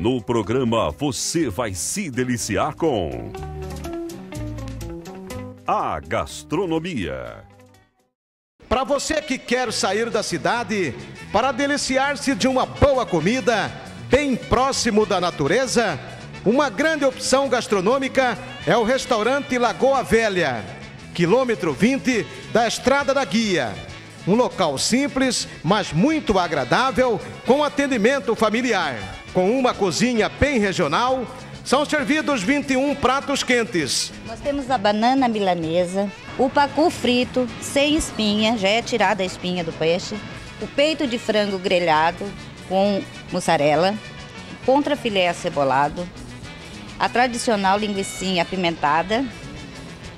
No programa você vai se deliciar com a gastronomia. Para você que quer sair da cidade para deliciar-se de uma boa comida bem próximo da natureza, uma grande opção gastronômica é o restaurante Lagoa Velha, quilômetro 20 da Estrada da Guia. Um local simples, mas muito agradável, com atendimento familiar. Com uma cozinha bem regional, são servidos 21 pratos quentes. Nós temos a banana milanesa, o pacu frito, sem espinha, já é tirada a espinha do peixe, o peito de frango grelhado com mussarela, contrafilé acebolado, a tradicional linguiça apimentada,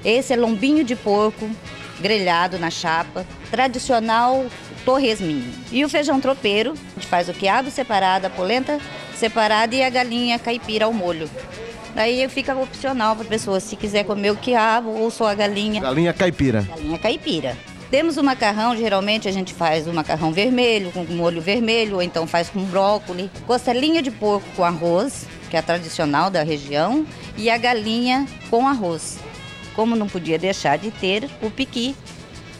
esse é lombinho de porco grelhado na chapa, tradicional torresminho. E o feijão tropeiro, a gente faz o quiabo separado, a polenta separada e a galinha caipira ao molho. Daí fica opcional para a pessoa se quiser comer o quiabo ou só a galinha. Galinha caipira. Galinha caipira. Temos o macarrão, geralmente a gente faz o macarrão vermelho, com molho vermelho, ou então faz com brócolis. Costelinha de porco com arroz, que é a tradicional da região, e a galinha com arroz. Como não podia deixar de ter o piqui,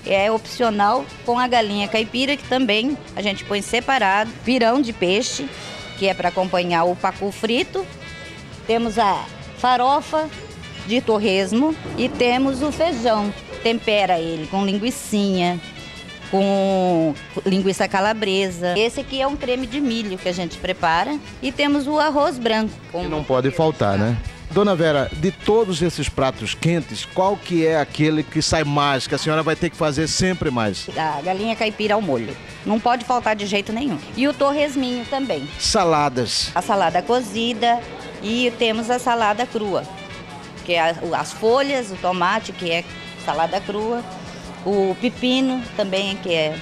é opcional com a galinha caipira, que também a gente põe separado, pirão de peixe, que é para acompanhar o pacu frito. Temos a farofa de torresmo e temos o feijão. Tempera ele com linguiçinha, com linguiça calabresa. Esse aqui é um creme de milho que a gente prepara e temos o arroz branco. Que não pode faltar, né? Dona Vera, de todos esses pratos quentes, qual que é aquele que sai mais, que a senhora vai ter que fazer sempre mais? A galinha caipira ao molho. Não pode faltar de jeito nenhum. E o torresminho também. Saladas. A salada cozida e temos a salada crua, que é as folhas, o tomate, que é salada crua, o pepino também, que é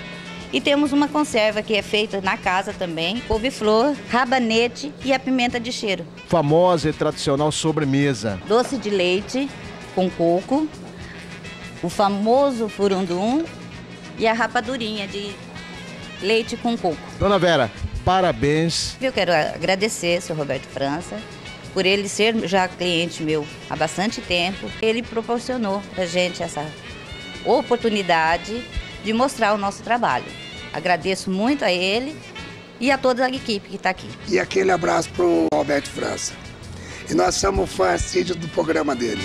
e temos uma conserva que é feita na casa também, couve-flor, rabanete e a pimenta de cheiro. Famosa e tradicional sobremesa. Doce de leite com coco, o famoso furundum e a rapadurinha de leite com coco. Dona Vera, parabéns. Eu quero agradecer, seu Roberto França, por ele ser já cliente meu há bastante tempo. Ele proporcionou para gente essa oportunidade de mostrar o nosso trabalho. Agradeço muito a ele e a toda a equipe que está aqui. E aquele abraço para o Alberto França. E nós somos fãs do programa dele.